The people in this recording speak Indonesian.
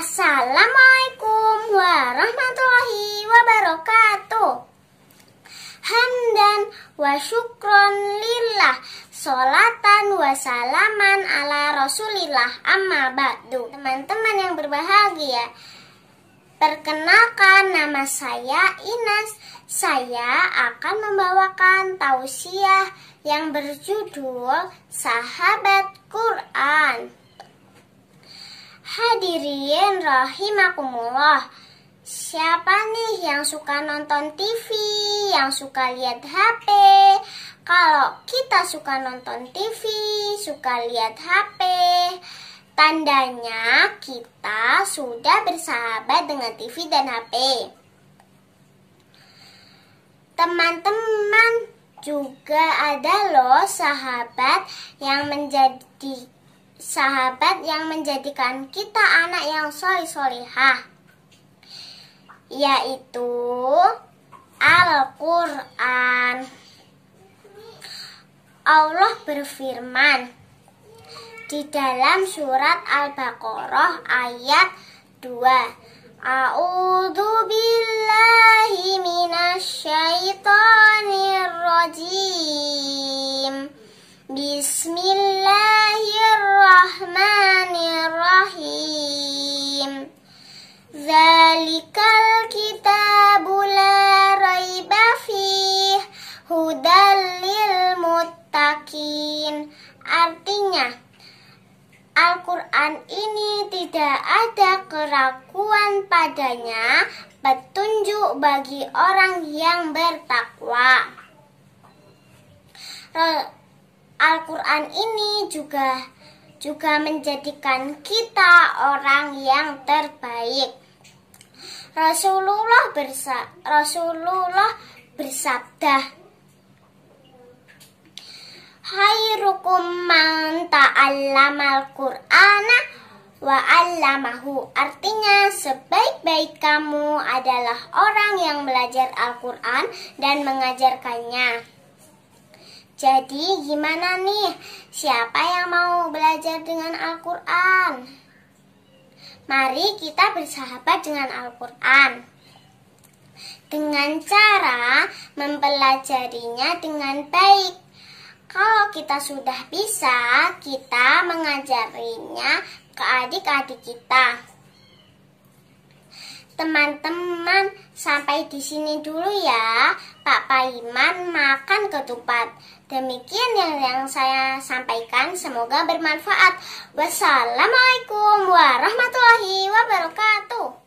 Assalamualaikum warahmatullahi wabarakatuh. Hamdan wa syukron lillah Solatan wa salaman ala rasulillah. Amma ba'du. Teman-teman yang berbahagia Perkenalkan nama saya Inas Saya akan membawakan tausiah yang berjudul Sahabat Quran. Rahimakumullah Siapa nih yang suka nonton TV, yang suka lihat HP? Kalau kita suka nonton TV, suka lihat HP, tandanya kita sudah bersahabat dengan TV dan HP. Teman-teman, juga ada loh sahabat yang menjadi sahabat yang menjadikan kita anak yang solih-solihah yaitu Al-Quran. Allah berfirman di dalam surat Al-Baqarah ayat 2. A'udzu billahi minasyaitonir rajim. Bismillahirrahmanirrahim. Zalikal kitabu la raiba fih hudallil muttaqin. Artinya, Al-Quran ini tidak ada keraguan padanya, petunjuk bagi orang yang bertakwa. Al-Quran ini juga juga menjadikan kita orang yang terbaik. Rasulullah bersa Rasulullah bersabda Khairukum man ta'allamal Qur'ana wa 'allamahu. Artinya sebaik-baik kamu adalah orang yang belajar Al-Qur'an dan mengajarkannya. Jadi gimana nih? Siapa yang mau belajar dengan Al-Quran? Mari kita bersahabat dengan Al-Quran Dengan cara mempelajarinya dengan baik Kalau kita sudah bisa, kita mengajarinya ke adik-adik kita Teman-teman, sampai di sini dulu ya. Pak Paiman makan ketupat. Demikian yang, yang saya sampaikan. Semoga bermanfaat. Wassalamualaikum warahmatullahi wabarakatuh.